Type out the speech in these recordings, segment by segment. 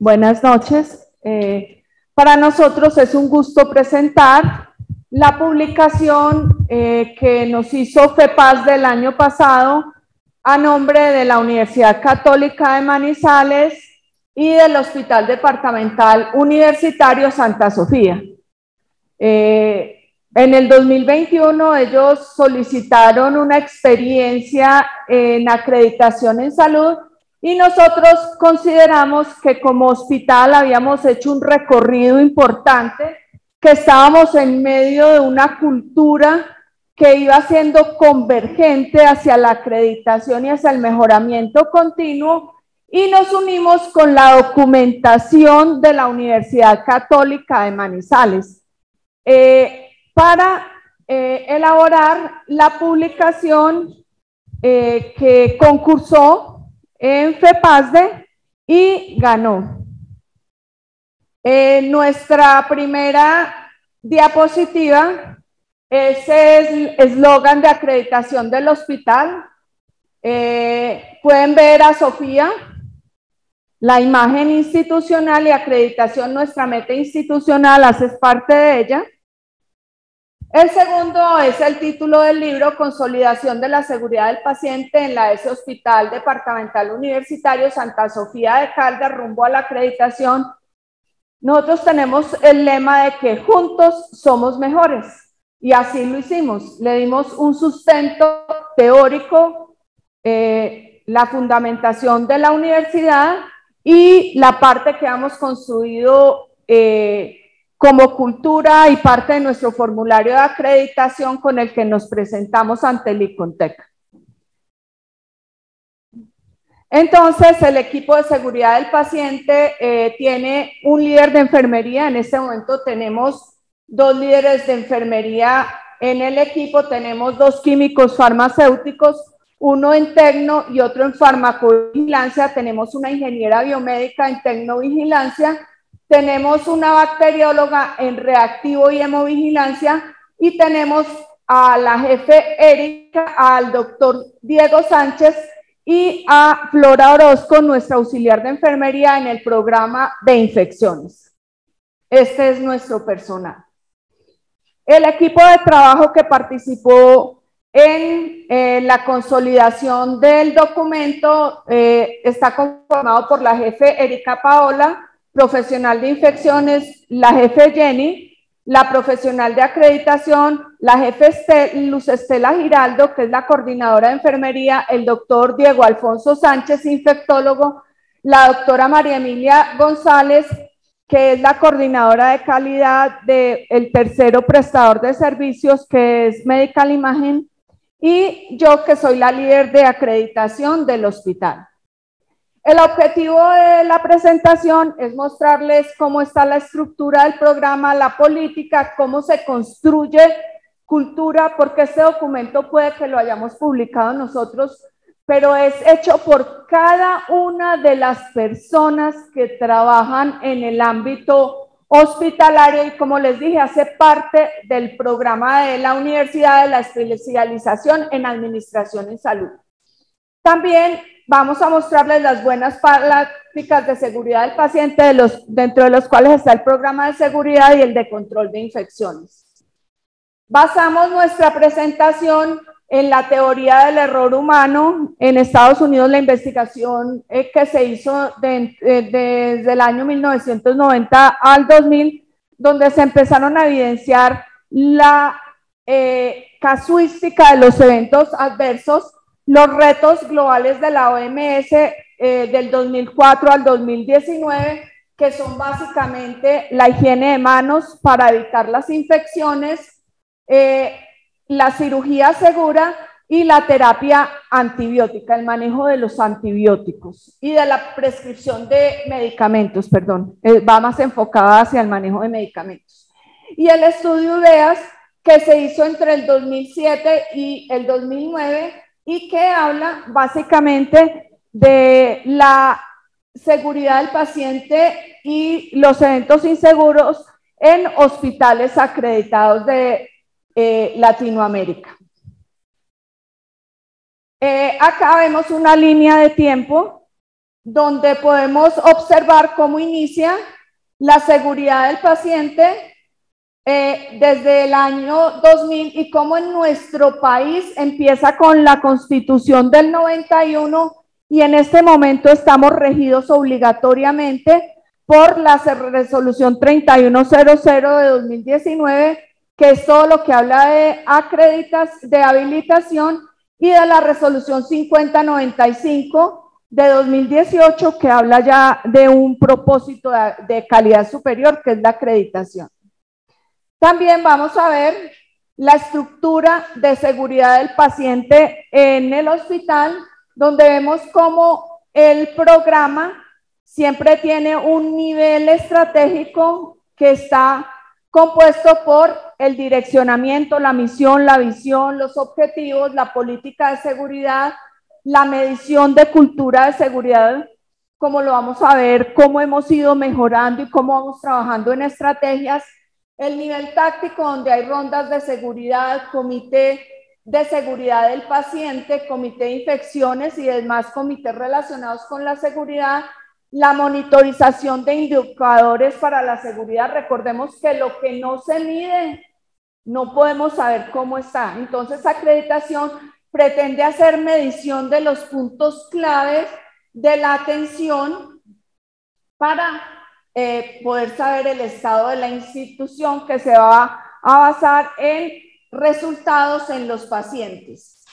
Buenas noches. Eh, para nosotros es un gusto presentar la publicación eh, que nos hizo FEPAS del año pasado a nombre de la Universidad Católica de Manizales y del Hospital Departamental Universitario Santa Sofía. Eh, en el 2021 ellos solicitaron una experiencia en acreditación en salud y nosotros consideramos que como hospital habíamos hecho un recorrido importante, que estábamos en medio de una cultura que iba siendo convergente hacia la acreditación y hacia el mejoramiento continuo y nos unimos con la documentación de la Universidad Católica de Manizales eh, para eh, elaborar la publicación eh, que concursó en FEPASDE y ganó. nuestra primera diapositiva es el eslogan de acreditación del hospital. Eh, pueden ver a Sofía, la imagen institucional y acreditación, nuestra meta institucional, haces parte de ella. El segundo es el título del libro, Consolidación de la Seguridad del Paciente en la S Hospital Departamental Universitario Santa Sofía de Caldas rumbo a la acreditación. Nosotros tenemos el lema de que juntos somos mejores y así lo hicimos. Le dimos un sustento teórico, eh, la fundamentación de la universidad y la parte que hemos construido eh, como cultura y parte de nuestro formulario de acreditación con el que nos presentamos ante el ICONTEC. Entonces, el equipo de seguridad del paciente eh, tiene un líder de enfermería. En este momento tenemos dos líderes de enfermería en el equipo. Tenemos dos químicos farmacéuticos, uno en tecno y otro en farmacovigilancia. Tenemos una ingeniera biomédica en tecnovigilancia tenemos una bacterióloga en reactivo y hemovigilancia y tenemos a la jefe Erika, al doctor Diego Sánchez y a Flora Orozco, nuestra auxiliar de enfermería en el programa de infecciones. Este es nuestro personal. El equipo de trabajo que participó en la consolidación del documento eh, está conformado por la jefe Erika Paola, profesional de infecciones, la jefe Jenny, la profesional de acreditación, la jefe Luz Estela Giraldo, que es la coordinadora de enfermería, el doctor Diego Alfonso Sánchez, infectólogo, la doctora María Emilia González, que es la coordinadora de calidad del tercero prestador de servicios, que es Medical Imagen, y yo que soy la líder de acreditación del hospital. El objetivo de la presentación es mostrarles cómo está la estructura del programa, la política, cómo se construye cultura, porque este documento puede que lo hayamos publicado nosotros, pero es hecho por cada una de las personas que trabajan en el ámbito hospitalario y como les dije, hace parte del programa de la universidad de la especialización en administración en salud. También vamos a mostrarles las buenas prácticas de seguridad del paciente, dentro de los cuales está el programa de seguridad y el de control de infecciones. Basamos nuestra presentación en la teoría del error humano. En Estados Unidos la investigación eh, que se hizo eh, desde el año 1990 al 2000, donde se empezaron a evidenciar la eh, casuística de los eventos adversos los retos globales de la OMS eh, del 2004 al 2019, que son básicamente la higiene de manos para evitar las infecciones, eh, la cirugía segura y la terapia antibiótica, el manejo de los antibióticos y de la prescripción de medicamentos, perdón, eh, va más enfocada hacia el manejo de medicamentos. Y el estudio IDEAS que se hizo entre el 2007 y el 2009 y que habla básicamente de la seguridad del paciente y los eventos inseguros en hospitales acreditados de eh, Latinoamérica. Eh, acá vemos una línea de tiempo donde podemos observar cómo inicia la seguridad del paciente eh, desde el año 2000 y cómo en nuestro país empieza con la constitución del 91 y en este momento estamos regidos obligatoriamente por la resolución 3100 de 2019, que es todo lo que habla de acreditas, de habilitación y de la resolución 5095 de 2018, que habla ya de un propósito de calidad superior, que es la acreditación. También vamos a ver la estructura de seguridad del paciente en el hospital, donde vemos cómo el programa siempre tiene un nivel estratégico que está compuesto por el direccionamiento, la misión, la visión, los objetivos, la política de seguridad, la medición de cultura de seguridad, como lo vamos a ver, cómo hemos ido mejorando y cómo vamos trabajando en estrategias el nivel táctico, donde hay rondas de seguridad, comité de seguridad del paciente, comité de infecciones y demás comités relacionados con la seguridad, la monitorización de indicadores para la seguridad. Recordemos que lo que no se mide, no podemos saber cómo está. Entonces, acreditación pretende hacer medición de los puntos claves de la atención para eh, poder saber el estado de la institución que se va a basar en resultados en los pacientes.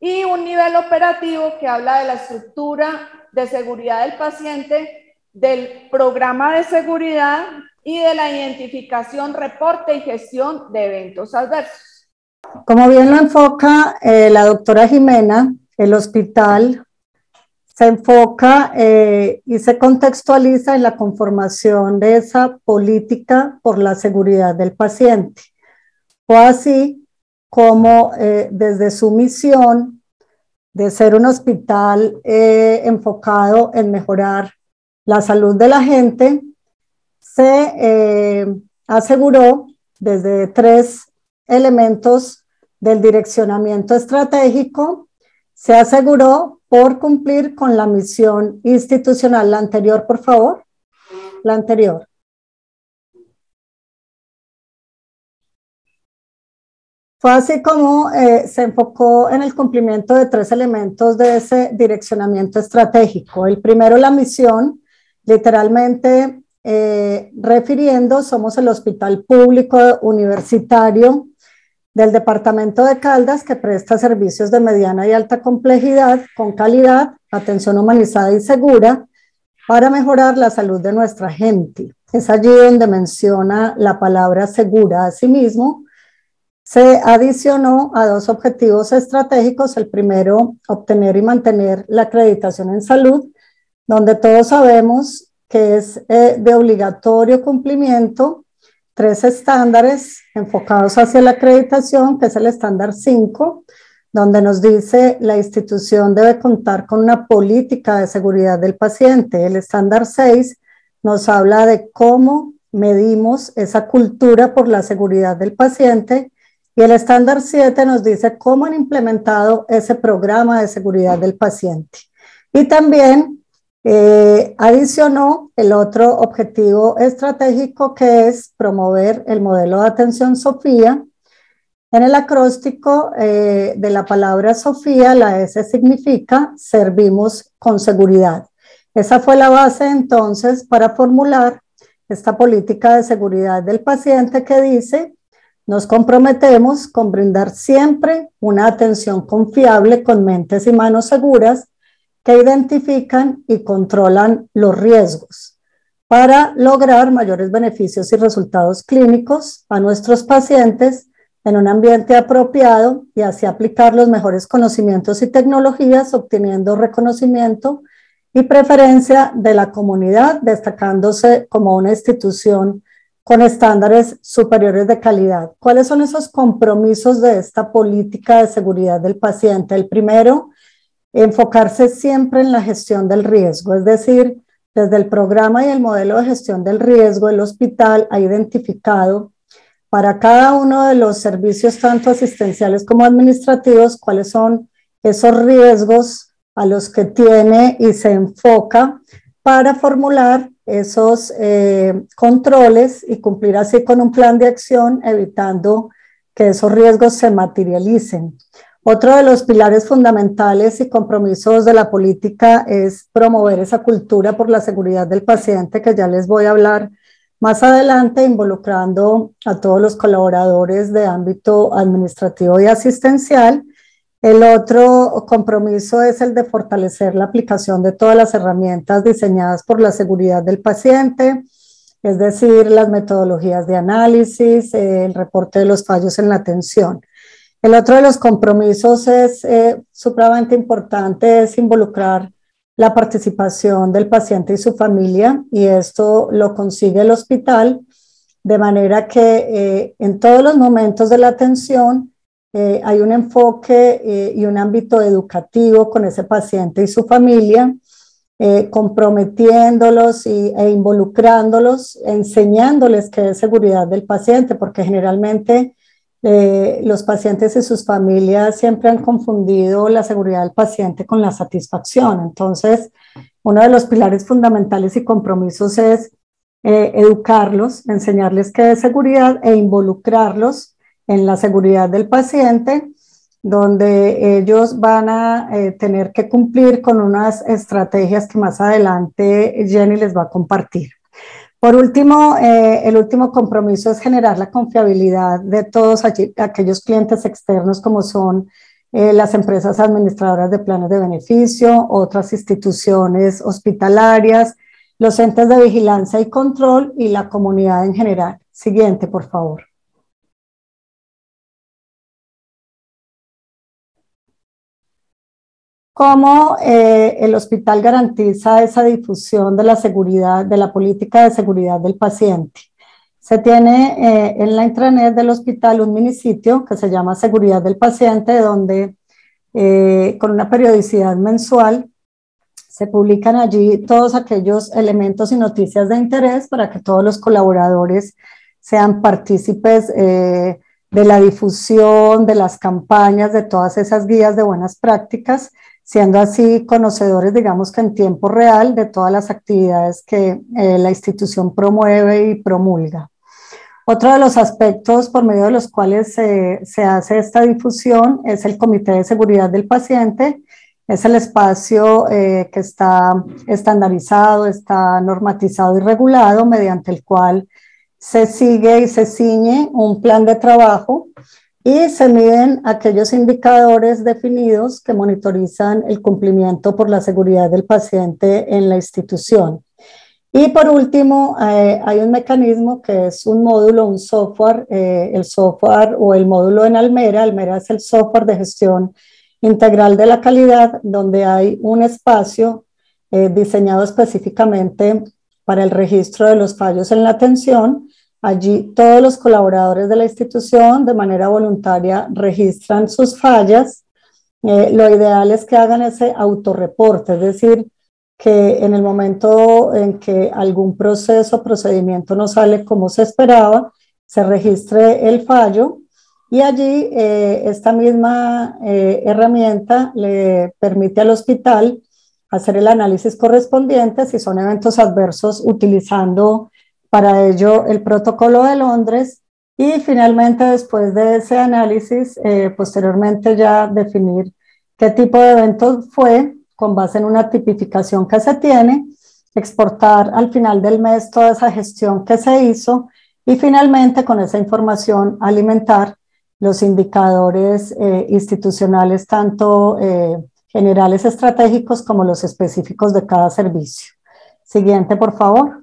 Y un nivel operativo que habla de la estructura de seguridad del paciente, del programa de seguridad y de la identificación, reporte y gestión de eventos adversos. Como bien lo enfoca eh, la doctora Jimena, el hospital se enfoca eh, y se contextualiza en la conformación de esa política por la seguridad del paciente. O así como eh, desde su misión de ser un hospital eh, enfocado en mejorar la salud de la gente, se aseguró desde tres elementos del direccionamiento estratégico, se aseguró por cumplir con la misión institucional. La anterior, por favor. La anterior. Fue así como eh, se enfocó en el cumplimiento de tres elementos de ese direccionamiento estratégico. El primero, la misión, literalmente eh, refiriendo, somos el hospital público universitario del Departamento de Caldas que presta servicios de mediana y alta complejidad con calidad, atención humanizada y segura para mejorar la salud de nuestra gente. Es allí donde menciona la palabra segura. Asimismo, se adicionó a dos objetivos estratégicos. El primero, obtener y mantener la acreditación en salud, donde todos sabemos que es eh, de obligatorio cumplimiento tres estándares enfocados hacia la acreditación, que es el estándar 5, donde nos dice la institución debe contar con una política de seguridad del paciente. El estándar 6 nos habla de cómo medimos esa cultura por la seguridad del paciente y el estándar 7 nos dice cómo han implementado ese programa de seguridad del paciente. Y también eh, adicionó el otro objetivo estratégico que es promover el modelo de atención Sofía. En el acróstico eh, de la palabra Sofía, la S significa servimos con seguridad. Esa fue la base entonces para formular esta política de seguridad del paciente que dice, nos comprometemos con brindar siempre una atención confiable con mentes y manos seguras que identifican y controlan los riesgos para lograr mayores beneficios y resultados clínicos a nuestros pacientes en un ambiente apropiado y así aplicar los mejores conocimientos y tecnologías, obteniendo reconocimiento y preferencia de la comunidad, destacándose como una institución con estándares superiores de calidad. ¿Cuáles son esos compromisos de esta política de seguridad del paciente? El primero, enfocarse siempre en la gestión del riesgo, es decir, desde el programa y el modelo de gestión del riesgo, el hospital ha identificado para cada uno de los servicios, tanto asistenciales como administrativos, cuáles son esos riesgos a los que tiene y se enfoca para formular esos eh, controles y cumplir así con un plan de acción, evitando que esos riesgos se materialicen. Otro de los pilares fundamentales y compromisos de la política es promover esa cultura por la seguridad del paciente, que ya les voy a hablar más adelante, involucrando a todos los colaboradores de ámbito administrativo y asistencial. El otro compromiso es el de fortalecer la aplicación de todas las herramientas diseñadas por la seguridad del paciente, es decir, las metodologías de análisis, el reporte de los fallos en la atención. El otro de los compromisos es eh, importante, es involucrar la participación del paciente y su familia, y esto lo consigue el hospital, de manera que eh, en todos los momentos de la atención eh, hay un enfoque y un ámbito educativo con ese paciente y su familia, comprometiéndolos e involucrándolos, enseñándoles qué es seguridad del paciente, porque generalmente eh, los pacientes y sus familias siempre han confundido la seguridad del paciente con la satisfacción. Entonces, uno de los pilares fundamentales y compromisos es eh, educarlos, enseñarles qué es seguridad e involucrarlos en la seguridad del paciente, donde ellos van a eh, tener que cumplir con unas estrategias que más adelante Jenny les va a compartir. Por último, eh, el último compromiso es generar la confiabilidad de todos aquellos clientes externos como son eh, las empresas administradoras de planes de beneficio, otras instituciones hospitalarias, los entes de vigilancia y control y la comunidad en general. Siguiente, por favor. Cómo eh, el hospital garantiza esa difusión de la seguridad, de la política de seguridad del paciente. Se tiene eh, en la intranet del hospital un minisitio que se llama Seguridad del Paciente, donde eh, con una periodicidad mensual se publican allí todos aquellos elementos y noticias de interés para que todos los colaboradores sean partícipes de la difusión, de las campañas, de todas esas guías de buenas prácticas siendo así conocedores, digamos que en tiempo real, de todas las actividades que eh, la institución promueve y promulga. Otro de los aspectos por medio de los cuales se, se hace esta difusión es el Comité de Seguridad del Paciente. Es el espacio eh, que está estandarizado, está normatizado y regulado, mediante el cual se sigue y se ciñe un plan de trabajo y se miden aquellos indicadores definidos que monitorizan el cumplimiento por la seguridad del paciente en la institución. Y por último, eh, hay un mecanismo que es un módulo, un software, eh, el software o el módulo en Almera. Almera es el software de gestión integral de la calidad, donde hay un espacio eh, diseñado específicamente para el registro de los fallos en la atención Allí todos los colaboradores de la institución de manera voluntaria registran sus fallas. Eh, lo ideal es que hagan ese autorreporte, es decir, que en el momento en que algún proceso o procedimiento no sale como se esperaba, se registre el fallo y allí eh, esta misma eh, herramienta le permite al hospital hacer el análisis correspondiente si son eventos adversos utilizando para ello el protocolo de Londres y finalmente después de ese análisis, eh, posteriormente ya definir qué tipo de evento fue con base en una tipificación que se tiene, exportar al final del mes toda esa gestión que se hizo y finalmente con esa información alimentar los indicadores eh, institucionales, tanto eh, generales estratégicos como los específicos de cada servicio. Siguiente, por favor.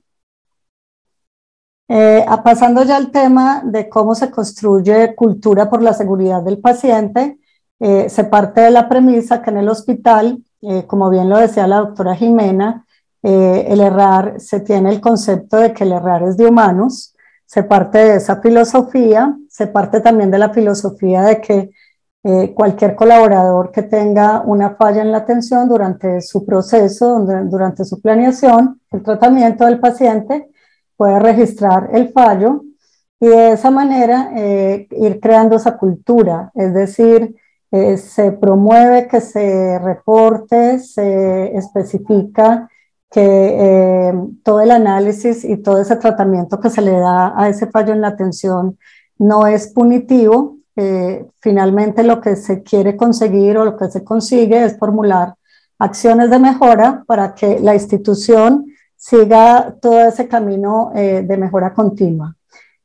Eh, pasando ya al tema de cómo se construye cultura por la seguridad del paciente, eh, se parte de la premisa que en el hospital, eh, como bien lo decía la doctora Jimena, el errar, se tiene el concepto de que el errar es de humanos, se parte de esa filosofía, se parte también de la filosofía de que cualquier colaborador que tenga una falla en la atención durante su proceso, durante su planeación, el tratamiento del paciente, puede registrar el fallo y de esa manera eh, ir creando esa cultura, es decir, eh, se promueve que se reporte, se especifica que eh, todo el análisis y todo ese tratamiento que se le da a ese fallo en la atención no es punitivo. Finalmente lo que se quiere conseguir o lo que se consigue es formular acciones de mejora para que la institución siga todo ese camino de mejora continua.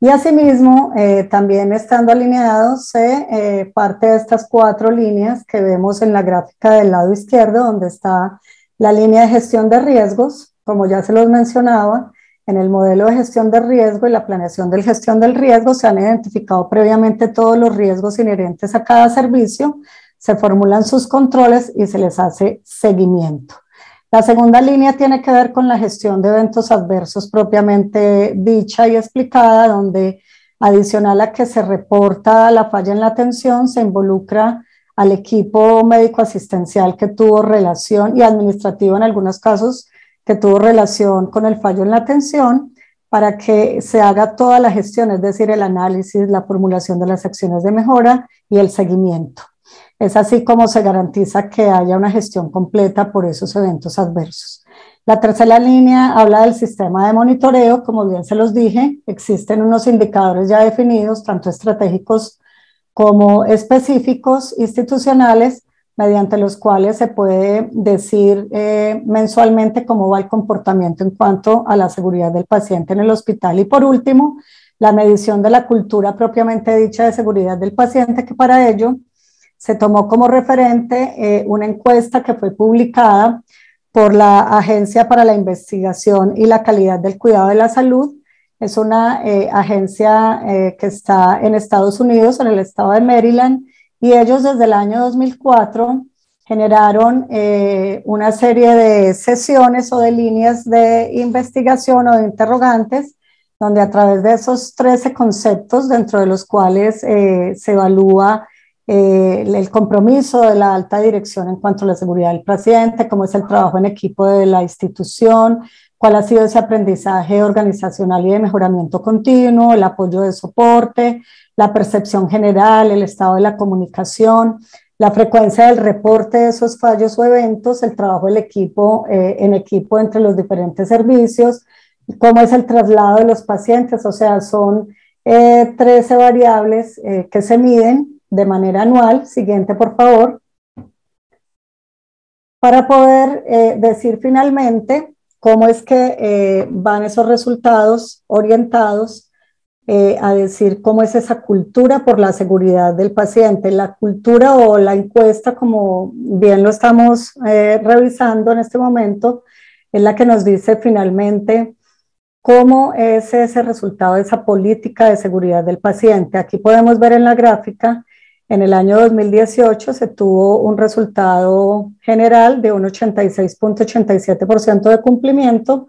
Y asimismo, eh, también estando alineados, eh, parte de estas cuatro líneas que vemos en la gráfica del lado izquierdo, donde está la línea de gestión de riesgos, como ya se los mencionaba, en el modelo de gestión de riesgo y la planeación de gestión del riesgo se han identificado previamente todos los riesgos inherentes a cada servicio, se formulan sus controles y se les hace seguimiento. La segunda línea tiene que ver con la gestión de eventos adversos propiamente dicha y explicada, donde adicional a que se reporta la falla en la atención, se involucra al equipo médico asistencial que tuvo relación y administrativo en algunos casos que tuvo relación con el fallo en la atención para que se haga toda la gestión, es decir, el análisis, la formulación de las acciones de mejora y el seguimiento. Es así como se garantiza que haya una gestión completa por esos eventos adversos. La tercera línea habla del sistema de monitoreo. Como bien se los dije, existen unos indicadores ya definidos, tanto estratégicos como específicos institucionales, mediante los cuales se puede decir eh, mensualmente cómo va el comportamiento en cuanto a la seguridad del paciente en el hospital. Y por último, la medición de la cultura propiamente dicha de seguridad del paciente, que para ello se tomó como referente eh, una encuesta que fue publicada por la Agencia para la Investigación y la Calidad del Cuidado de la Salud. Es una eh, agencia eh, que está en Estados Unidos, en el estado de Maryland, y ellos desde el año 2004 generaron una serie de sesiones o de líneas de investigación o de interrogantes, donde a través de esos 13 conceptos, dentro de los cuales se evalúa eh, el compromiso de la alta dirección en cuanto a la seguridad del paciente, cómo es el trabajo en equipo de la institución, cuál ha sido ese aprendizaje organizacional y de mejoramiento continuo, el apoyo de soporte, la percepción general, el estado de la comunicación, la frecuencia del reporte de esos fallos o eventos, el trabajo del equipo eh, en equipo entre los diferentes servicios, cómo es el traslado de los pacientes, o sea, son 13 eh, variables que se miden de manera anual. Siguiente, por favor. Para poder eh, decir finalmente cómo es que eh, van esos resultados orientados eh, a decir cómo es esa cultura por la seguridad del paciente. La cultura o la encuesta, como bien lo estamos revisando en este momento, es la que nos dice finalmente cómo es ese resultado de esa política de seguridad del paciente. Aquí podemos ver en la gráfica en el año 2018 se tuvo un resultado general de un 86.87% de cumplimiento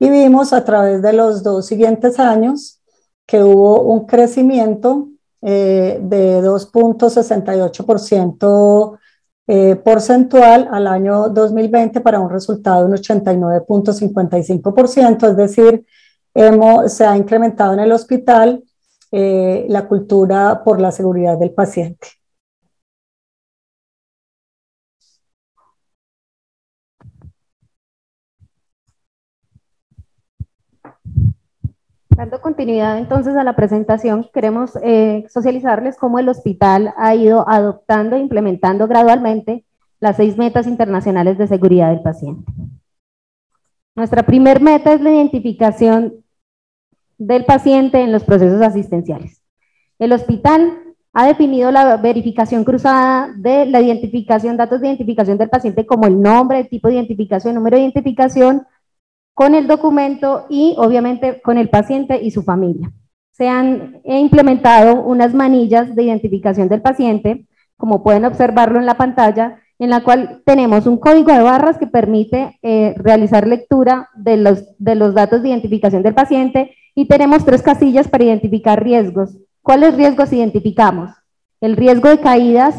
y vimos a través de los dos siguientes años que hubo un crecimiento eh, de 2.68% eh, porcentual al año 2020 para un resultado de un 89.55%, es decir, hemos, se ha incrementado en el hospital eh, la cultura por la seguridad del paciente. Dando continuidad entonces a la presentación, queremos eh, socializarles cómo el hospital ha ido adoptando e implementando gradualmente las seis metas internacionales de seguridad del paciente. Nuestra primer meta es la identificación del paciente en los procesos asistenciales. El hospital ha definido la verificación cruzada de la identificación, datos de identificación del paciente como el nombre, tipo de identificación, número de identificación, con el documento y obviamente con el paciente y su familia. Se han implementado unas manillas de identificación del paciente, como pueden observarlo en la pantalla, en la cual tenemos un código de barras que permite eh, realizar lectura de los, de los datos de identificación del paciente y tenemos tres casillas para identificar riesgos. ¿Cuáles riesgos identificamos? El riesgo de caídas,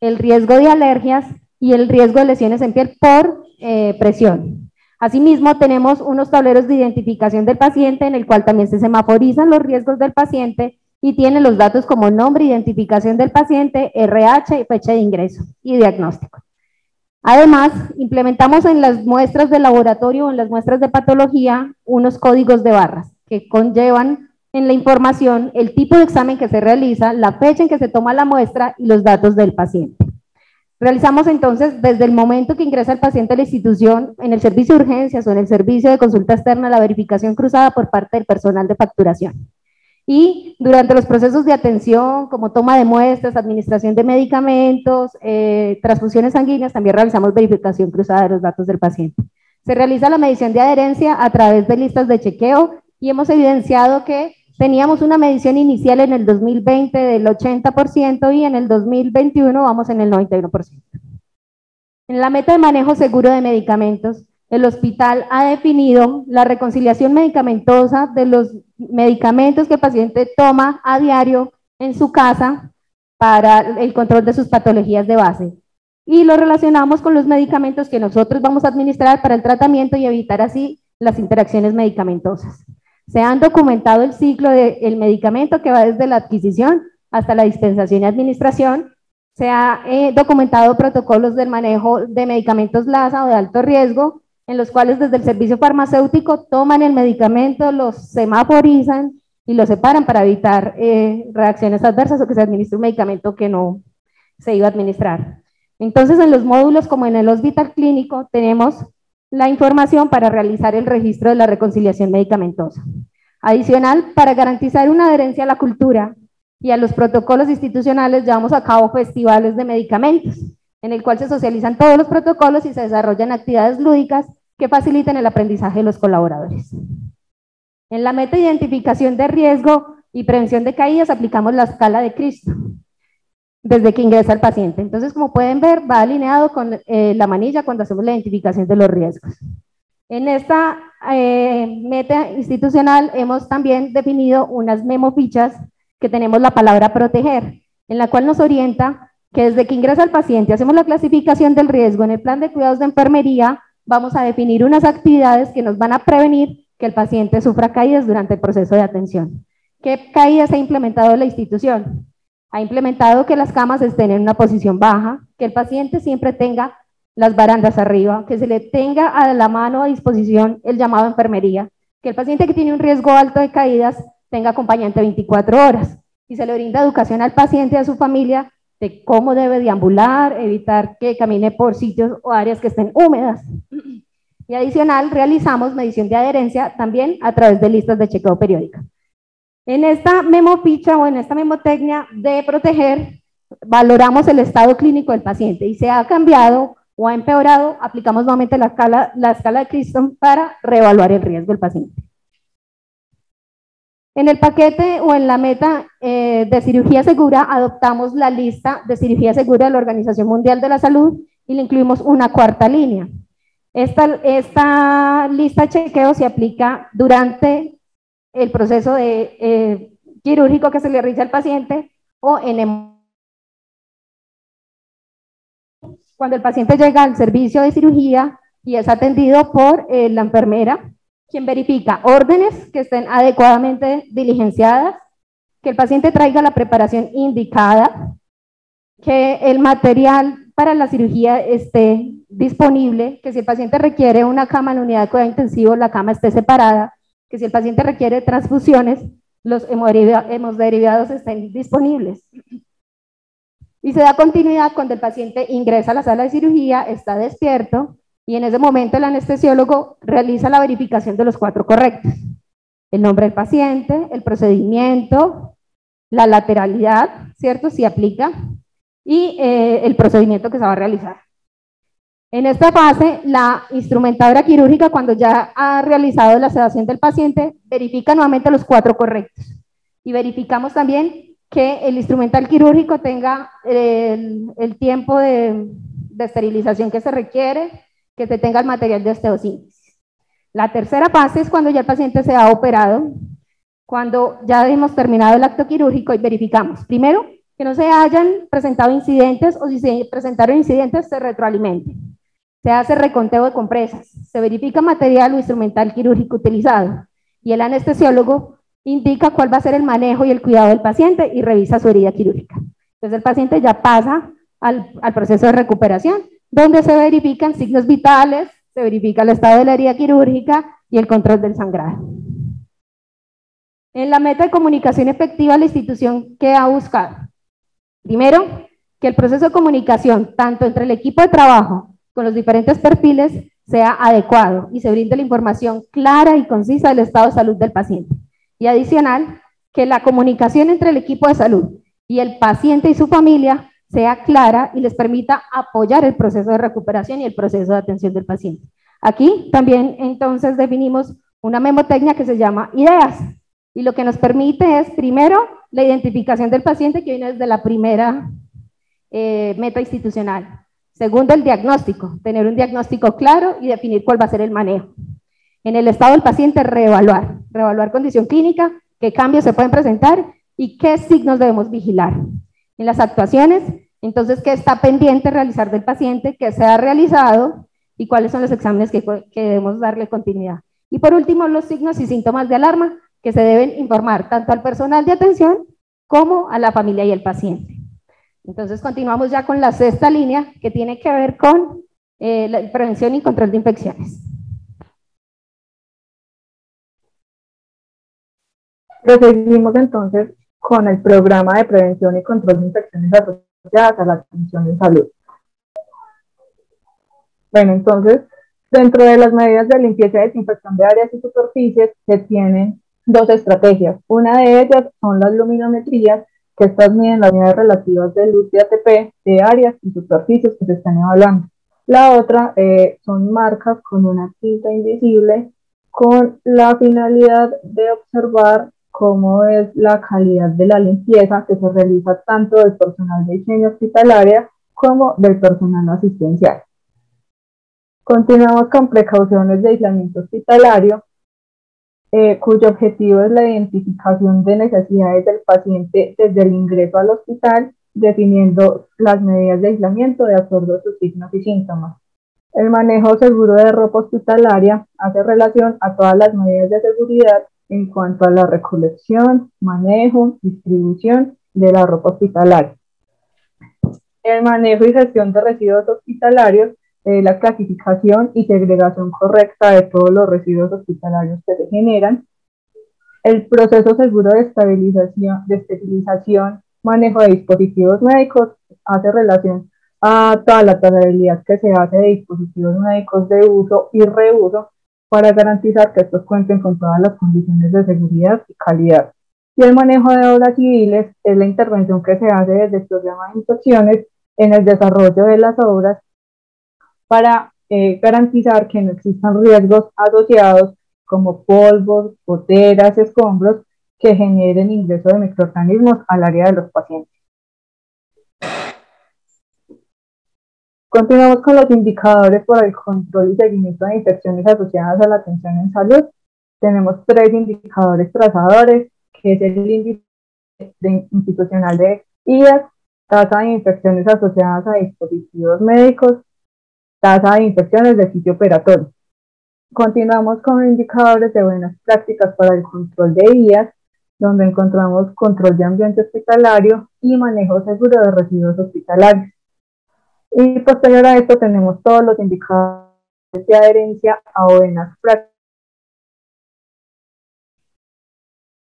el riesgo de alergias y el riesgo de lesiones en piel por eh, presión. Asimismo, tenemos unos tableros de identificación del paciente en el cual también se semaforizan los riesgos del paciente y tiene los datos como nombre, identificación del paciente, RH, fecha de ingreso y diagnóstico. Además, implementamos en las muestras de laboratorio o en las muestras de patología unos códigos de barras que conllevan en la información el tipo de examen que se realiza, la fecha en que se toma la muestra y los datos del paciente. Realizamos entonces desde el momento que ingresa el paciente a la institución, en el servicio de urgencias o en el servicio de consulta externa, la verificación cruzada por parte del personal de facturación. Y durante los procesos de atención, como toma de muestras, administración de medicamentos, eh, transfusiones sanguíneas, también realizamos verificación cruzada de los datos del paciente. Se realiza la medición de adherencia a través de listas de chequeo y hemos evidenciado que teníamos una medición inicial en el 2020 del 80% y en el 2021 vamos en el 91%. En la meta de manejo seguro de medicamentos, el hospital ha definido la reconciliación medicamentosa de los medicamentos que el paciente toma a diario en su casa para el control de sus patologías de base. Y lo relacionamos con los medicamentos que nosotros vamos a administrar para el tratamiento y evitar así las interacciones medicamentosas. Se han documentado el ciclo del medicamento que va desde la adquisición hasta la dispensación y administración. Se han eh, documentado protocolos del manejo de medicamentos LASA o de alto riesgo en los cuales desde el servicio farmacéutico toman el medicamento, los semaforizan y lo separan para evitar eh, reacciones adversas o que se administre un medicamento que no se iba a administrar. Entonces, en los módulos como en el hospital clínico, tenemos la información para realizar el registro de la reconciliación medicamentosa. Adicional, para garantizar una adherencia a la cultura y a los protocolos institucionales, llevamos a cabo festivales de medicamentos, en el cual se socializan todos los protocolos y se desarrollan actividades lúdicas que faciliten el aprendizaje de los colaboradores. En la meta de identificación de riesgo y prevención de caídas aplicamos la escala de Cristo desde que ingresa el paciente. Entonces, como pueden ver, va alineado con eh, la manilla cuando hacemos la identificación de los riesgos. En esta eh, meta institucional hemos también definido unas memofichas que tenemos la palabra proteger, en la cual nos orienta que desde que ingresa el paciente hacemos la clasificación del riesgo en el plan de cuidados de enfermería, vamos a definir unas actividades que nos van a prevenir que el paciente sufra caídas durante el proceso de atención. ¿Qué caídas ha implementado la institución? Ha implementado que las camas estén en una posición baja, que el paciente siempre tenga las barandas arriba, que se le tenga a la mano a disposición el llamado enfermería, que el paciente que tiene un riesgo alto de caídas tenga acompañante 24 horas y se le brinda educación al paciente y a su familia de cómo debe deambular, evitar que camine por sitios o áreas que estén húmedas. Y adicional, realizamos medición de adherencia también a través de listas de chequeo periódica. En esta memoficha o en esta memotecnia de proteger, valoramos el estado clínico del paciente y se ha cambiado o ha empeorado, aplicamos nuevamente la escala, la escala de Criston para reevaluar el riesgo del paciente. En el paquete o en la meta eh, de cirugía segura adoptamos la lista de cirugía segura de la Organización Mundial de la Salud y le incluimos una cuarta línea. Esta, esta lista de chequeo se aplica durante el proceso de, eh, quirúrgico que se le realiza al paciente o en cuando el paciente llega al servicio de cirugía y es atendido por eh, la enfermera quien verifica órdenes que estén adecuadamente diligenciadas, que el paciente traiga la preparación indicada, que el material para la cirugía esté disponible, que si el paciente requiere una cama en unidad de cuidado intensivo, la cama esté separada, que si el paciente requiere transfusiones, los hemoderivados estén disponibles. Y se da continuidad cuando el paciente ingresa a la sala de cirugía, está despierto, y en ese momento el anestesiólogo realiza la verificación de los cuatro correctos. El nombre del paciente, el procedimiento, la lateralidad, ¿cierto? Si aplica, y eh, el procedimiento que se va a realizar. En esta fase, la instrumentadora quirúrgica, cuando ya ha realizado la sedación del paciente, verifica nuevamente los cuatro correctos. Y verificamos también que el instrumental quirúrgico tenga el, tiempo de, de esterilización que se requiere, que se tenga el material de osteosíntesis. La tercera fase es cuando ya el paciente se ha operado, cuando ya hemos terminado el acto quirúrgico y verificamos, primero, que no se hayan presentado incidentes o si se presentaron incidentes se retroalimente. Se hace reconteo de compresas, se verifica material o instrumental quirúrgico utilizado y el anestesiólogo indica cuál va a ser el manejo y el cuidado del paciente y revisa su herida quirúrgica. Entonces el paciente ya pasa al, proceso de recuperación, donde se verifican signos vitales, se verifica el estado de la herida quirúrgica y el control del sangrado. En la meta de comunicación efectiva, la institución que ha buscado, primero, que el proceso de comunicación, tanto entre el equipo de trabajo con los diferentes perfiles, sea adecuado y se brinde la información clara y concisa del estado de salud del paciente. Y adicional, que la comunicación entre el equipo de salud y el paciente y su familia sea clara y les permita apoyar el proceso de recuperación y el proceso de atención del paciente. Aquí también entonces definimos una memotecnia que se llama ideas y lo que nos permite es primero la identificación del paciente que viene desde la primera eh, meta institucional. Segundo, el diagnóstico, tener un diagnóstico claro y definir cuál va a ser el manejo. En el estado del paciente, reevaluar, reevaluar condición clínica, qué cambios se pueden presentar y qué signos debemos vigilar. En las actuaciones, entonces, qué está pendiente realizar del paciente, qué se ha realizado y cuáles son los exámenes que, que debemos darle continuidad. Y por último, los signos y síntomas de alarma que se deben informar tanto al personal de atención como a la familia y el paciente. Entonces continuamos ya con la sexta línea que tiene que ver con eh, la prevención y control de infecciones. Proseguimos entonces con el programa de prevención y control de infecciones asociadas a la atención en salud. Bueno, entonces, dentro de las medidas de limpieza y desinfección de áreas y superficies se tienen dos estrategias. Una de ellas son las luminometrías que estas miden las unidades relativas de luz de ATP de áreas y superficies que se están evaluando. La otra eh, son marcas con una tinta invisible con la finalidad de observar cómo es la calidad de la limpieza que se realiza tanto del personal de higiene hospitalaria como del personal asistencial. Continuamos con precauciones de aislamiento hospitalario. Eh, cuyo objetivo es la identificación de necesidades del paciente desde el ingreso al hospital, definiendo las medidas de aislamiento de acuerdo a sus signos y síntomas. El manejo seguro de ropa hospitalaria hace relación a todas las medidas de seguridad en cuanto a la recolección, manejo, distribución de la ropa hospitalaria. El manejo y gestión de residuos hospitalarios eh, la clasificación y segregación correcta de todos los residuos hospitalarios que se generan, el proceso seguro de estabilización, de esterilización, manejo de dispositivos médicos, hace relación a toda la trazabilidad que se hace de dispositivos médicos de uso y reuso para garantizar que estos cuenten con todas las condiciones de seguridad y calidad. Y el manejo de obras civiles es la intervención que se hace desde el programa de inspecciones en el desarrollo de las obras para eh, garantizar que no existan riesgos asociados como polvos, goteras, escombros que generen ingreso de microorganismos al área de los pacientes. Continuamos con los indicadores para el control y seguimiento de infecciones asociadas a la atención en salud. Tenemos tres indicadores trazadores, que es el índice institucional de IAS, tasa de infecciones asociadas a dispositivos médicos, tasa de infecciones de sitio operatorio. Continuamos con indicadores de buenas prácticas para el control de vías, donde encontramos control de ambiente hospitalario y manejo seguro de residuos hospitalarios. Y posterior a esto tenemos todos los indicadores de adherencia a buenas prácticas.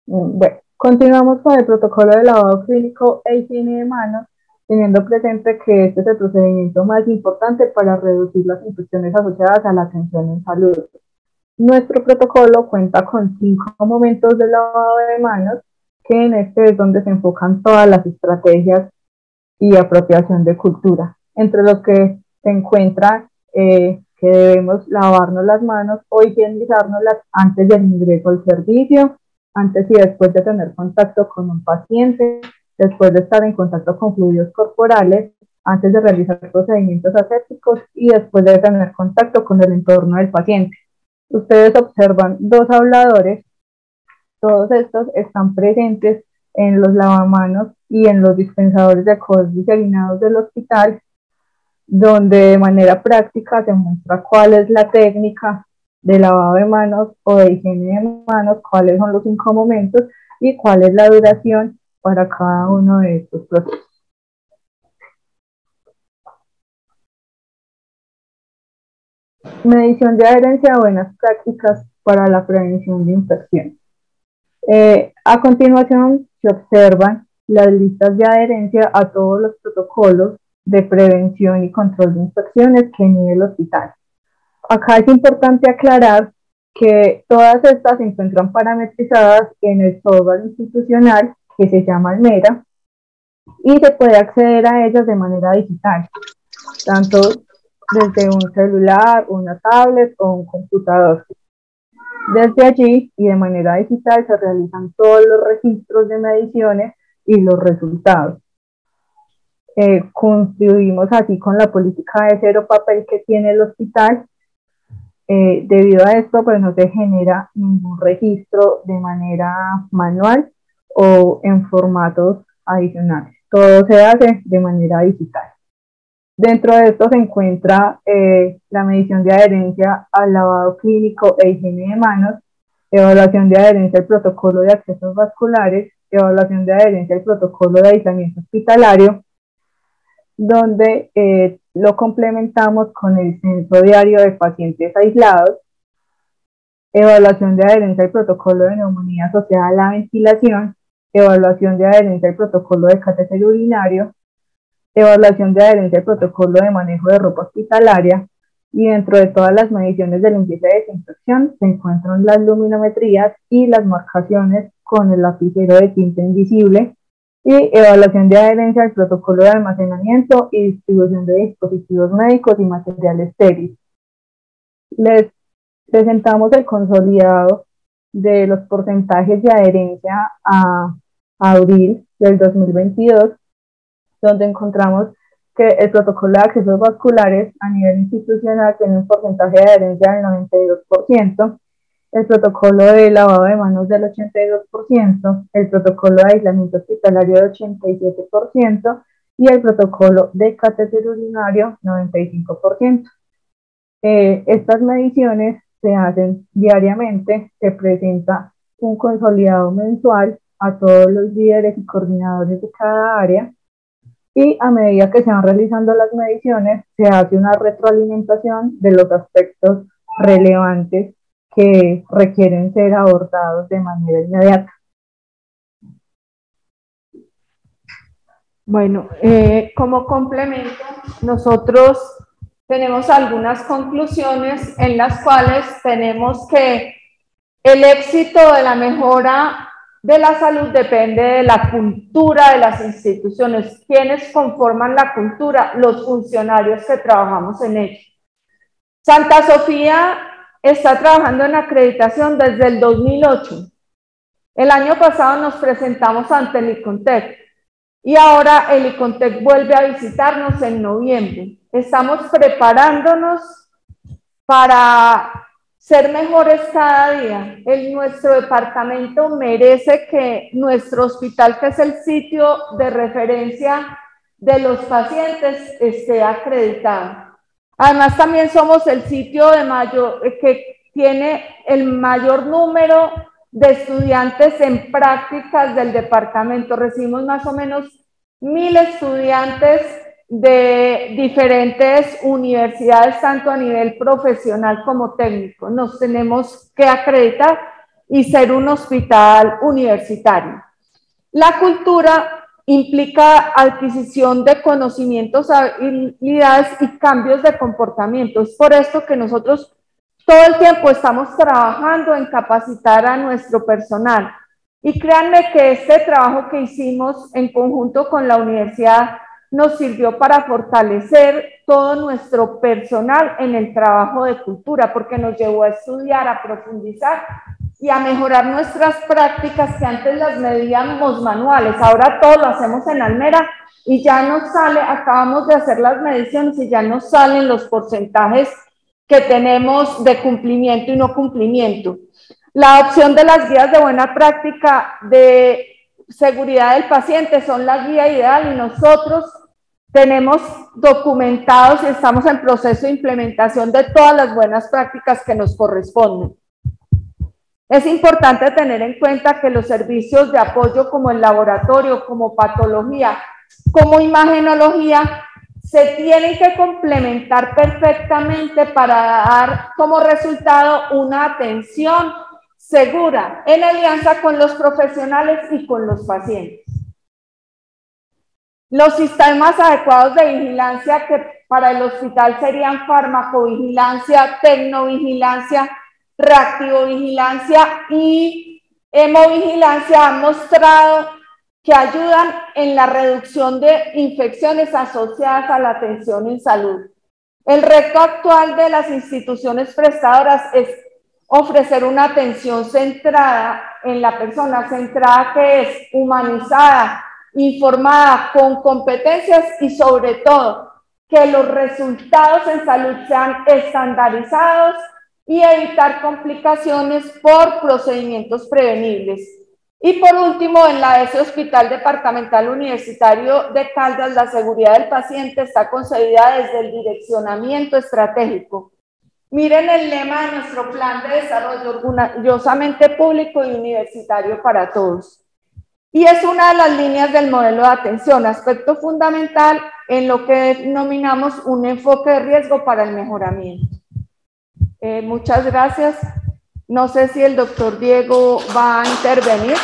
Mm, bueno, continuamos con el protocolo de lavado clínico e higiene de manos, teniendo presente que este es el procedimiento más importante para reducir las infecciones asociadas a la atención en salud. Nuestro protocolo cuenta con cinco momentos de lavado de manos, que en este es donde se enfocan todas las estrategias y apropiación de cultura, entre los que se encuentra eh, que debemos lavarnos las manos o higienizárnoslas antes del ingreso al servicio, antes y después de tener contacto con un paciente, después de estar en contacto con fluidos corporales, antes de realizar procedimientos asépticos y después de tener contacto con el entorno del paciente. Ustedes observan dos habladores, todos estos están presentes en los lavamanos y en los dispensadores de alcohol diseminados del hospital, donde de manera práctica se muestra cuál es la técnica de lavado de manos o de higiene de manos, cuáles son los cinco momentos y cuál es la duración para cada uno de estos procesos. Medición de adherencia a buenas prácticas para la prevención de infecciones. Eh, a continuación se observan las listas de adherencia a todos los protocolos de prevención y control de infecciones que mide el hospital. Acá es importante aclarar que todas estas se encuentran parametrizadas en el software institucional que se llama Almera y se puede acceder a ellas de manera digital, tanto desde un celular, una tablet o un computador. Desde allí y de manera digital se realizan todos los registros de mediciones y los resultados. Eh, contribuimos así con la política de cero papel que tiene el hospital eh, debido a esto, pues no se genera ningún registro de manera manual o en formatos adicionales. Todo se hace de manera digital. Dentro de esto se encuentra eh, la medición de adherencia al lavado clínico e higiene de manos, evaluación de adherencia al protocolo de accesos vasculares, evaluación de adherencia al protocolo de aislamiento hospitalario, donde eh, lo complementamos con el censo diario de pacientes aislados, evaluación de adherencia al protocolo de neumonía asociada a la ventilación, evaluación de adherencia al protocolo de catéter urinario, evaluación de adherencia al protocolo de manejo de ropa hospitalaria, y dentro de todas las mediciones de limpieza y desinfección se encuentran las luminometrías y las marcaciones con el lapicero de tinta invisible y evaluación de adherencia al protocolo de almacenamiento y distribución de dispositivos médicos y materiales estériles. Les presentamos el consolidado de los porcentajes de adherencia a abril del 2022, donde encontramos que el protocolo de accesos vasculares a nivel institucional tiene un porcentaje de adherencia del 92%, el protocolo de lavado de manos del 82%, el protocolo de aislamiento hospitalario del 87% y el protocolo de catéter urinario 95%. Eh, estas mediciones se hacen diariamente, se presenta un consolidado mensual a todos los líderes y coordinadores de cada área y a medida que se van realizando las mediciones se hace una retroalimentación de los aspectos relevantes que requieren ser abordados de manera inmediata. Bueno, eh, como complemento, nosotros tenemos algunas conclusiones en las cuales tenemos que el éxito de la mejora de la salud depende de la cultura de las instituciones. ¿Quiénes conforman la cultura? Los funcionarios que trabajamos en ella. Santa Sofía está trabajando en acreditación desde el 2008. El año pasado nos presentamos ante el ICONTEC y ahora el ICONTEC vuelve a visitarnos en noviembre. Estamos preparándonos para ser mejores cada día. El, nuestro departamento merece que nuestro hospital, que es el sitio de referencia de los pacientes, esté acreditado. Además, también somos el sitio de mayor, que tiene el mayor número de estudiantes en prácticas del departamento. Recibimos más o menos mil estudiantes de diferentes universidades, tanto a nivel profesional como técnico. Nos tenemos que acreditar y ser un hospital universitario. La cultura implica adquisición de conocimientos, habilidades y cambios de comportamiento. Es por esto que nosotros todo el tiempo estamos trabajando en capacitar a nuestro personal. Y créanme que este trabajo que hicimos en conjunto con la universidad nos sirvió para fortalecer todo nuestro personal en el trabajo de cultura, porque nos llevó a estudiar, a profundizar y a mejorar nuestras prácticas que antes las medíamos manuales. Ahora todo lo hacemos en Almera y ya nos sale, acabamos de hacer las mediciones y ya nos salen los porcentajes que tenemos de cumplimiento y no cumplimiento. La opción de las guías de buena práctica de seguridad del paciente son la guía ideal y nosotros tenemos documentados y estamos en proceso de implementación de todas las buenas prácticas que nos corresponden. Es importante tener en cuenta que los servicios de apoyo como el laboratorio, como patología, como imagenología, se tienen que complementar perfectamente para dar como resultado una atención segura en alianza con los profesionales y con los pacientes. Los sistemas adecuados de vigilancia que para el hospital serían farmacovigilancia, tecnovigilancia, reactivovigilancia y hemovigilancia han mostrado que ayudan en la reducción de infecciones asociadas a la atención en salud. El reto actual de las instituciones prestadoras es ofrecer una atención centrada en la persona, centrada que es humanizada, informada, con competencias y sobre todo que los resultados en salud sean estandarizados y evitar complicaciones por procedimientos prevenibles. Y por último, en la ese Hospital Departamental Universitario de Caldas, la seguridad del paciente está concebida desde el direccionamiento estratégico. Miren el lema de nuestro plan de desarrollo orgullosamente público y universitario para todos. Y es una de las líneas del modelo de atención, aspecto fundamental en lo que denominamos un enfoque de riesgo para el mejoramiento. Eh, muchas gracias. No sé si el doctor Diego va a intervenir.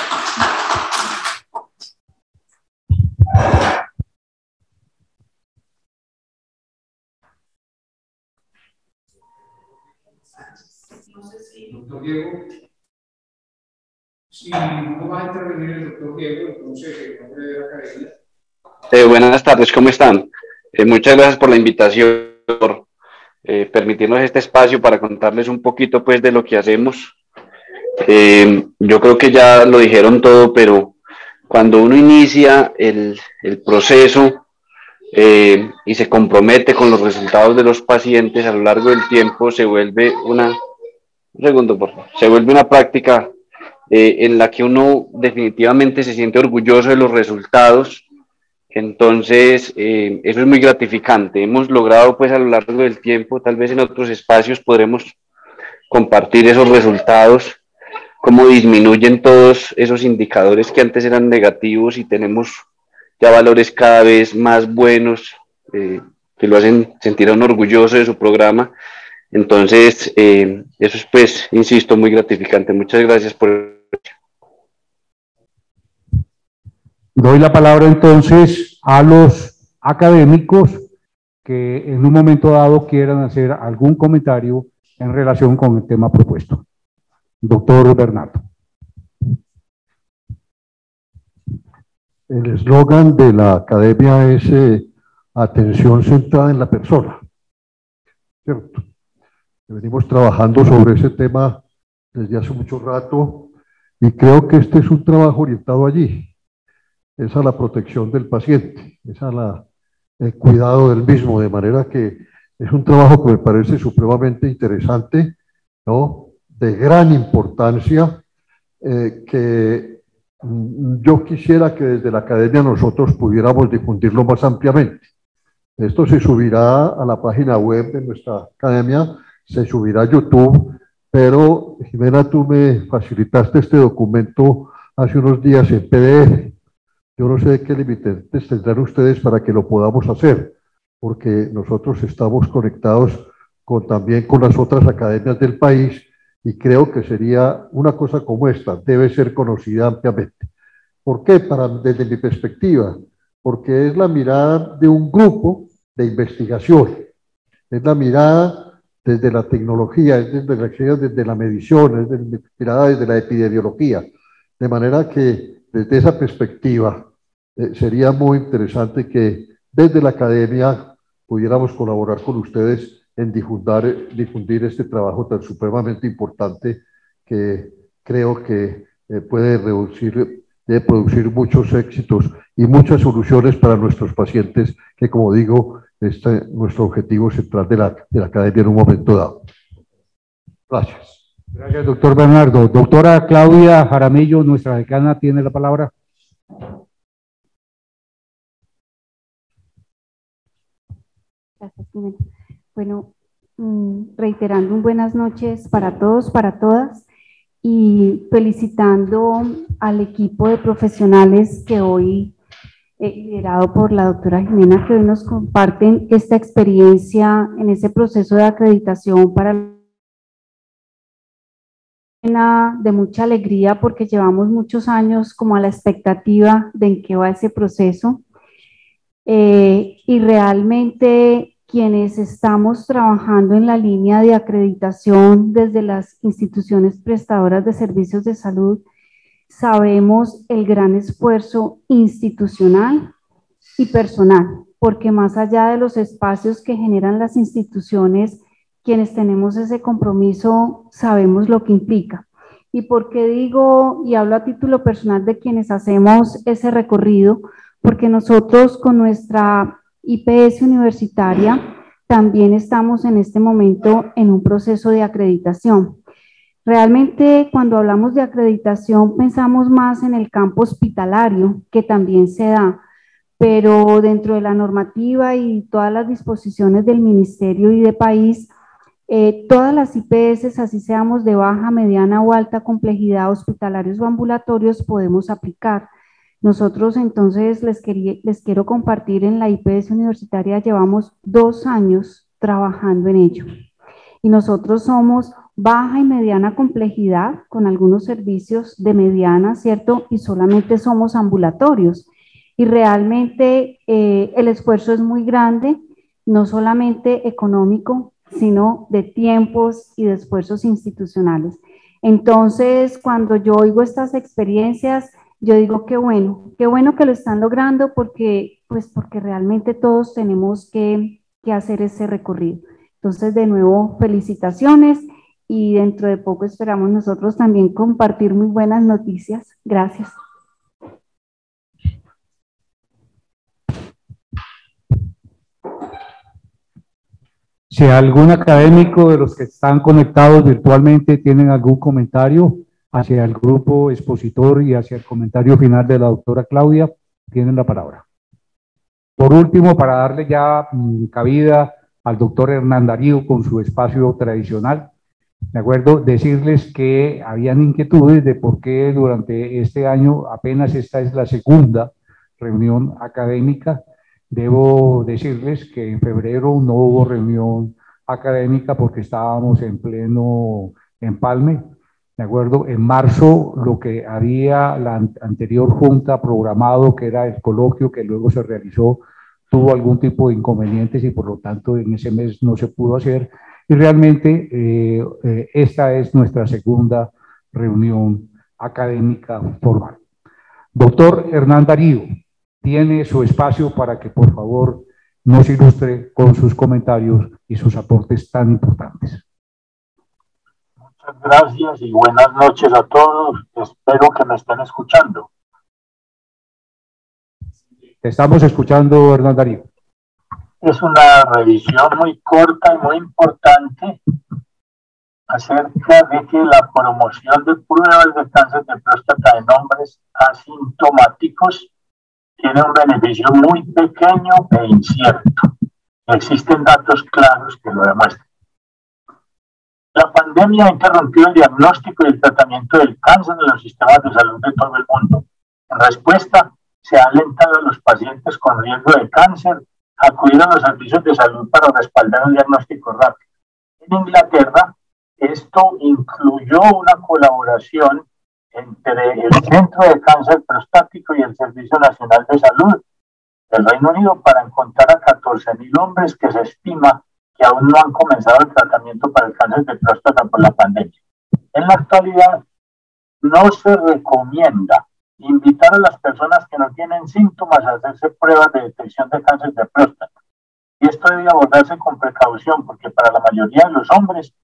Doctor Diego. Si no va a intervenir el doctor Diego, entonces el nombre de la academia. Eh, buenas tardes, ¿cómo están? Eh, muchas gracias por la invitación, por eh, permitirnos este espacio para contarles un poquito pues de lo que hacemos. Eh, yo creo que ya lo dijeron todo, pero cuando uno inicia el, el proceso eh, y se compromete con los resultados de los pacientes a lo largo del tiempo, se vuelve una, un segundo por se vuelve una práctica eh, en la que uno definitivamente se siente orgulloso de los resultados. Entonces, eh, eso es muy gratificante. Hemos logrado, pues, a lo largo del tiempo, tal vez en otros espacios podremos compartir esos resultados, cómo disminuyen todos esos indicadores que antes eran negativos y tenemos ya valores cada vez más buenos eh, que lo hacen sentir a uno orgulloso de su programa. Entonces, eh, eso es, pues, insisto, muy gratificante. Muchas gracias por Doy la palabra entonces a los académicos que en un momento dado quieran hacer algún comentario en relación con el tema propuesto. Doctor Bernardo. El eslogan de la academia es eh, atención centrada en la persona. ¿Cierto? Venimos trabajando sobre ese tema desde hace mucho rato y creo que este es un trabajo orientado allí es a la protección del paciente, es a la, el cuidado del mismo, de manera que es un trabajo que me parece supremamente interesante, ¿no? de gran importancia, eh, que mm, yo quisiera que desde la academia nosotros pudiéramos difundirlo más ampliamente. Esto se subirá a la página web de nuestra academia, se subirá a YouTube, pero Jimena, tú me facilitaste este documento hace unos días en PDF. Yo no sé qué limitantes tendrán ustedes para que lo podamos hacer, porque nosotros estamos conectados con, también con las otras academias del país y creo que sería una cosa como esta, debe ser conocida ampliamente. ¿Por qué? Desde mi perspectiva, porque es la mirada de un grupo de investigación, es la mirada desde la tecnología, es desde la, desde la medición, es la mirada desde la epidemiología, de manera que desde esa perspectiva, eh, sería muy interesante que desde la academia pudiéramos colaborar con ustedes en difundir, difundir este trabajo tan supremamente importante que creo que eh, puede producir muchos éxitos y muchas soluciones para nuestros pacientes, que como digo, este es nuestro objetivo central de la, de la academia en un momento dado. Gracias. Gracias, doctor Bernardo. Doctora Claudia Jaramillo, nuestra decana, tiene la palabra. Gracias, Bueno, mm, reiterando un buenas noches para todos, para todas, y felicitando al equipo de profesionales que hoy, eh, liderado por la doctora Jimena, que hoy nos comparten esta experiencia en ese proceso de acreditación para de mucha alegría porque llevamos muchos años como a la expectativa de en qué va ese proceso. Eh, y realmente quienes estamos trabajando en la línea de acreditación desde las instituciones prestadoras de servicios de salud, sabemos el gran esfuerzo institucional y personal, porque más allá de los espacios que generan las instituciones, quienes tenemos ese compromiso sabemos lo que implica. ¿Y por qué digo, y hablo a título personal de quienes hacemos ese recorrido? Porque nosotros con nuestra IPS universitaria también estamos en este momento en un proceso de acreditación. Realmente cuando hablamos de acreditación pensamos más en el campo hospitalario, que también se da, pero dentro de la normativa y todas las disposiciones del ministerio y de país, eh, todas las IPS, así seamos de baja, mediana o alta complejidad, hospitalarios o ambulatorios, podemos aplicar. Nosotros entonces les, les quiero compartir en la IPS universitaria, llevamos dos años trabajando en ello. Y nosotros somos baja y mediana complejidad con algunos servicios de mediana, ¿cierto? Y solamente somos ambulatorios. Y realmente eh, el esfuerzo es muy grande, no solamente económico, sino de tiempos y de esfuerzos institucionales. Entonces, cuando yo oigo estas experiencias, yo digo qué bueno, qué bueno que lo están logrando porque, pues porque realmente todos tenemos que, que hacer ese recorrido. Entonces, de nuevo, felicitaciones y dentro de poco esperamos nosotros también compartir muy buenas noticias. Gracias. Si algún académico de los que están conectados virtualmente tienen algún comentario hacia el grupo expositor y hacia el comentario final de la doctora Claudia, tienen la palabra. Por último, para darle ya mm, cabida al doctor Hernán Darío con su espacio tradicional, de acuerdo, decirles que habían inquietudes de por qué durante este año apenas esta es la segunda reunión académica Debo decirles que en febrero no hubo reunión académica porque estábamos en pleno empalme, ¿de acuerdo? En marzo lo que había la anterior junta programado, que era el coloquio que luego se realizó, tuvo algún tipo de inconvenientes y por lo tanto en ese mes no se pudo hacer. Y realmente eh, eh, esta es nuestra segunda reunión académica formal. Doctor Hernán Darío, tiene su espacio para que por favor nos ilustre con sus comentarios y sus aportes tan importantes. Muchas gracias y buenas noches a todos. Espero que me estén escuchando. Te estamos escuchando, Hernán Darío. Es una revisión muy corta y muy importante acerca de que la promoción de pruebas de cáncer de próstata en hombres asintomáticos tiene un beneficio muy pequeño e incierto. Existen datos claros que lo demuestran. La pandemia ha interrumpido el diagnóstico y el tratamiento del cáncer en los sistemas de salud de todo el mundo. En respuesta, se ha alentado a los pacientes con riesgo de cáncer a acudir a los servicios de salud para respaldar el diagnóstico rápido. En Inglaterra, esto incluyó una colaboración entre el Centro de Cáncer Prostático y el Servicio Nacional de Salud del Reino Unido para encontrar a 14.000 hombres que se estima que aún no han comenzado el tratamiento para el cáncer de próstata por la pandemia. En la actualidad, no se recomienda invitar a las personas que no tienen síntomas a hacerse pruebas de detección de cáncer de próstata. Y esto debe abordarse con precaución porque para la mayoría de los hombres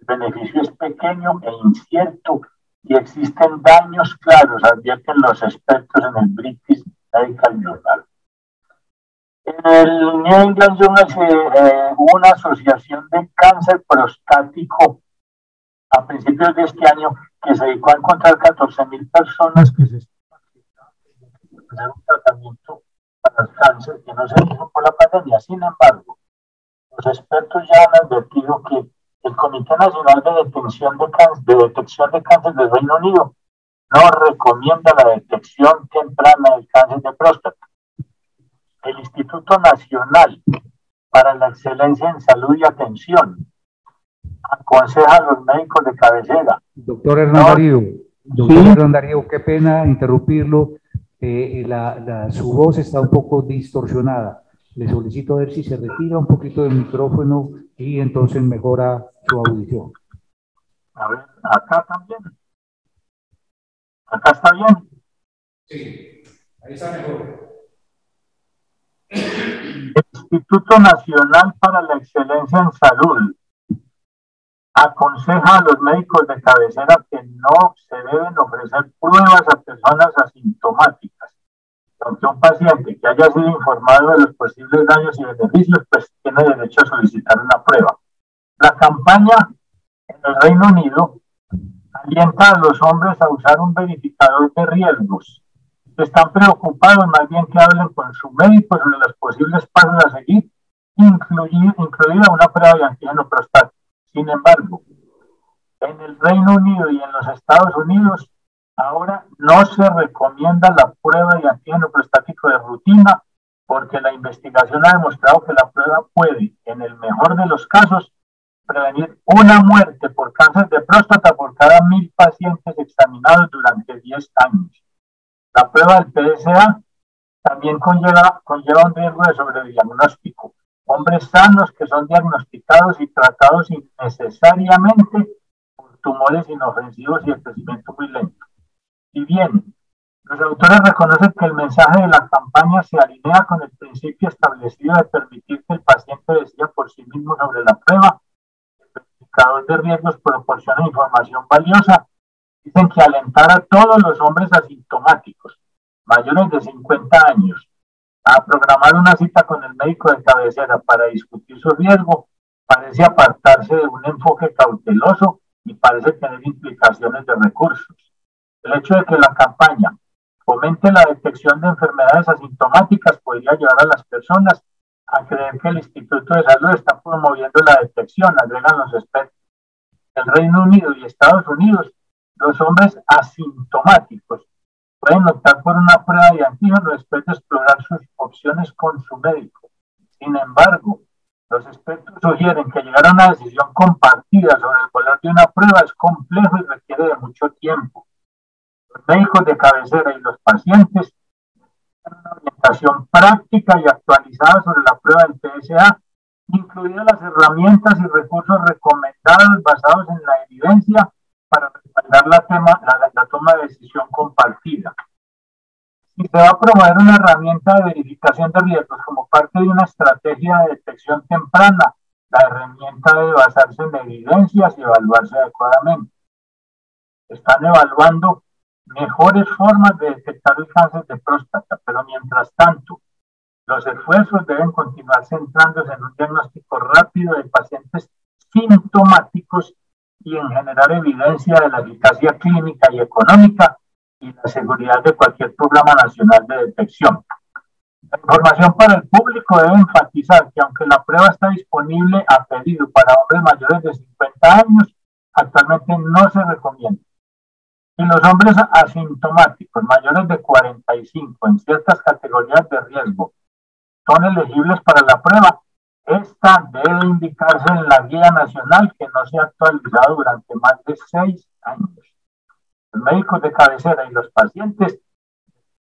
el beneficio es pequeño e incierto y existen daños claros, advierten los expertos en el British Medical Journal. En el New England Journal se, eh, hubo una asociación de cáncer prostático a principios de este año que se dedicó a encontrar 14.000 personas que se hacer un tratamiento para el cáncer que no se hizo por la pandemia. Sin embargo, los expertos ya han advertido que el Comité Nacional de Detección de, Cáncer, de Detección de Cáncer del Reino Unido no recomienda la detección temprana del cáncer de próstata. El Instituto Nacional para la Excelencia en Salud y Atención aconseja a los médicos de cabecera. Doctor Hernán Darío, doctor Hernán Darío, qué pena interrumpirlo. Eh, la, su voz está un poco distorsionada. Le solicito a ver si se retira un poquito del micrófono y entonces mejora su audición. A ver, acá también. ¿Acá está bien? Sí, ahí está mejor. El Instituto Nacional para la Excelencia en Salud aconseja a los médicos de cabecera que no se deben ofrecer pruebas a personas asintomáticas. Aunque un paciente que haya sido informado de los posibles daños y beneficios, pues tiene derecho a solicitar una prueba. La campaña en el Reino Unido alienta a los hombres a usar un verificador de riesgos. Están preocupados más bien que hablen con su médico sobre los posibles pasos a seguir, incluida una prueba de antígeno prostático. Sin embargo, en el Reino Unido y en los Estados Unidos, ahora no se recomienda la prueba de antígeno prostático de rutina porque la investigación ha demostrado que la prueba puede, en el mejor de los casos, prevenir una muerte por cáncer de próstata por cada mil pacientes examinados durante 10 años. La prueba del PSA también conlleva, conlleva un riesgo de sobrediagnóstico. Hombres sanos que son diagnosticados y tratados innecesariamente por tumores inofensivos y el crecimiento muy lento. Y bien, los autores reconocen que el mensaje de la campaña se alinea con el principio establecido de permitir que el paciente decida por sí mismo sobre la prueba indicador de riesgos proporciona información valiosa. Dicen que alentar a todos los hombres asintomáticos mayores de 50 años a programar una cita con el médico de cabecera para discutir su riesgo parece apartarse de un enfoque cauteloso y parece tener implicaciones de recursos. El hecho de que la campaña fomente la detección de enfermedades asintomáticas podría llevar a las personas a creer que el Instituto de Salud está promoviendo la detección, agregan los expertos. En el Reino Unido y Estados Unidos, los hombres asintomáticos pueden optar por una prueba de antígeno después de explorar sus opciones con su médico. Sin embargo, los expertos sugieren que llegar a una decisión compartida sobre el valor de una prueba es complejo y requiere de mucho tiempo. Los médicos de cabecera y los pacientes una orientación práctica y actualizada sobre la prueba del PSA, incluidas las herramientas y recursos recomendados basados en la evidencia para respaldar la, tema, la, toma de decisión compartida. Si se va a promover una herramienta de verificación de riesgos como parte de una estrategia de detección temprana, la herramienta debe basarse en evidencias y evaluarse adecuadamente. Están evaluando mejores formas de detectar el cáncer de próstata, pero mientras tanto, los esfuerzos deben continuar centrándose en un diagnóstico rápido de pacientes sintomáticos y en generar evidencia de la eficacia clínica y económica y la seguridad de cualquier programa nacional de detección. La información para el público debe enfatizar que aunque la prueba está disponible a pedido para hombres mayores de 50 años, actualmente no se recomienda y los hombres asintomáticos mayores de 45 en ciertas categorías de riesgo son elegibles para la prueba, esta debe indicarse en la guía nacional que no se ha actualizado durante más de seis años. Los médicos de cabecera y los pacientes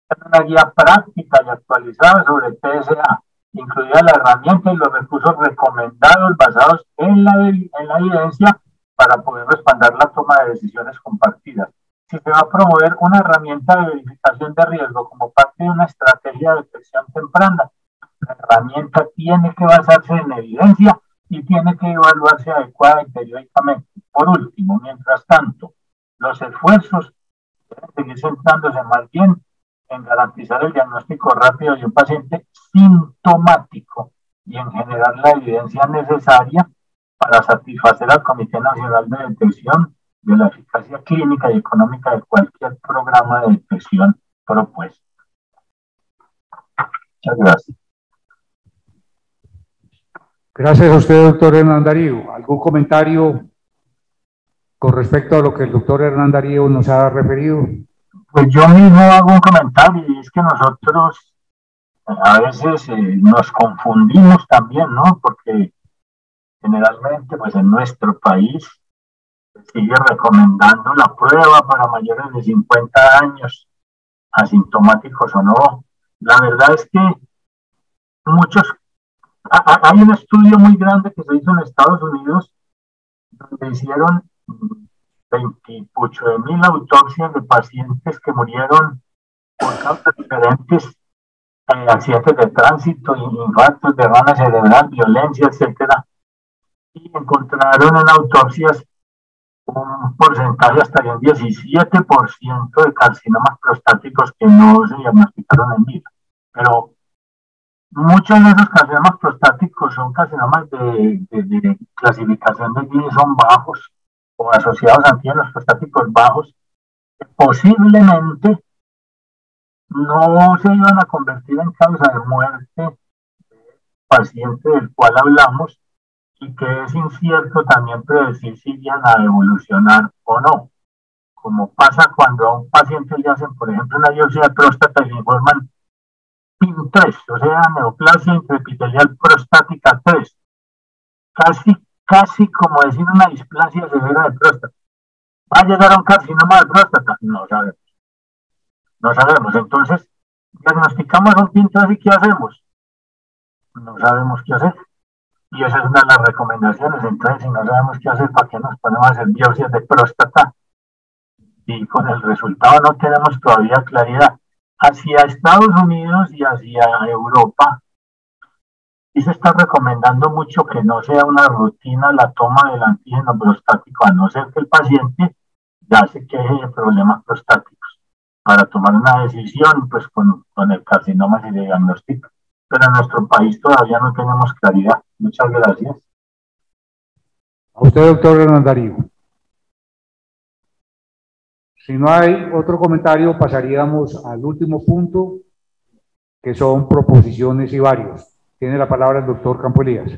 tienen una guía práctica y actualizada sobre PSA, incluida la herramienta y los recursos recomendados basados en la, en la evidencia para poder respaldar la toma de decisiones compartidas si se va a promover una herramienta de verificación de riesgo como parte de una estrategia de detección temprana, la herramienta tiene que basarse en evidencia y tiene que evaluarse adecuada y periódicamente. Por último, mientras tanto, los esfuerzos deben seguir centrándose más bien en garantizar el diagnóstico rápido de un paciente sintomático y en generar la evidencia necesaria para satisfacer al Comité Nacional de Detección de la eficacia clínica y económica de cualquier programa de detección propuesto. Muchas gracias. Gracias a usted, doctor Hernán Darío. ¿Algún comentario con respecto a lo que el doctor Hernán Darío nos ha referido? Pues yo mismo hago un comentario y es que nosotros eh, a veces eh, nos confundimos también, ¿no? Porque generalmente, pues en nuestro país sigue recomendando la prueba para mayores de 50 años, asintomáticos o no. La verdad es que muchos, hay un estudio muy grande que se hizo en Estados Unidos donde hicieron 28 mil autopsias de pacientes que murieron por causas diferentes, eh, accidentes de tránsito, infartos, derrame cerebral, violencia, etcétera, y encontraron en autopsias un porcentaje hasta del 17% de carcinomas prostáticos que no se diagnosticaron en vida. Pero muchos de esos carcinomas prostáticos son carcinomas de, de, clasificación de Gini, son bajos o asociados a antígenos prostáticos bajos, que posiblemente no se iban a convertir en causa de muerte del paciente del cual hablamos y que es incierto también predecir si van a evolucionar o no. Como pasa cuando a un paciente le hacen, por ejemplo, una biopsia de próstata y le informan PIN3, o sea, neoplasia intraepitelial prostática 3. Casi, casi como decir una displasia severa de próstata. ¿Va a llegar a un carcinoma de próstata? No sabemos. No sabemos. Entonces, diagnosticamos un PIN3 y ¿qué hacemos? No sabemos qué hacer. Y esa es una de las recomendaciones. Entonces, si no sabemos qué hacer, ¿para qué nos ponemos a hacer biopsias de próstata? Y con el resultado no tenemos todavía claridad. Hacia Estados Unidos y hacia Europa, y se está recomendando mucho que no sea una rutina la toma del antígeno prostático, a no ser que el paciente ya se queje de problemas prostáticos, para tomar una decisión pues con, con el carcinoma y de diagnóstico pero en nuestro país todavía no tenemos claridad. Muchas gracias. A usted, doctor Hernán Darío. Si no hay otro comentario, pasaríamos al último punto, que son proposiciones y varios. Tiene la palabra el doctor Campo Elías.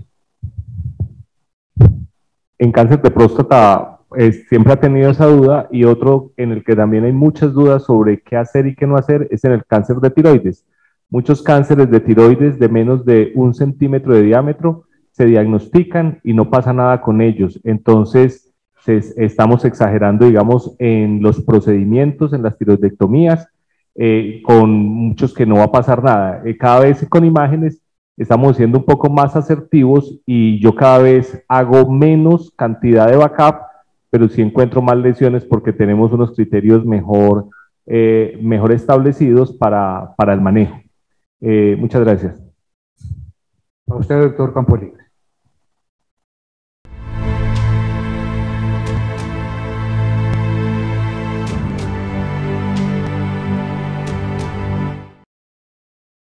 En cáncer de próstata siempre ha tenido esa duda y otro en el que también hay muchas dudas sobre qué hacer y qué no hacer es en el cáncer de tiroides. Muchos cánceres de tiroides de menos de un centímetro de diámetro se diagnostican y no pasa nada con ellos. Entonces, estamos exagerando, digamos, en los procedimientos, en las tiroidectomías, eh, con muchos que no va a pasar nada. Eh, cada vez con imágenes estamos siendo un poco más asertivos y yo cada vez hago menos cantidad de backup, pero sí encuentro más lesiones porque tenemos unos criterios mejor, eh, mejor establecidos para, para el manejo. Eh, muchas gracias. A usted, doctor Campolibre.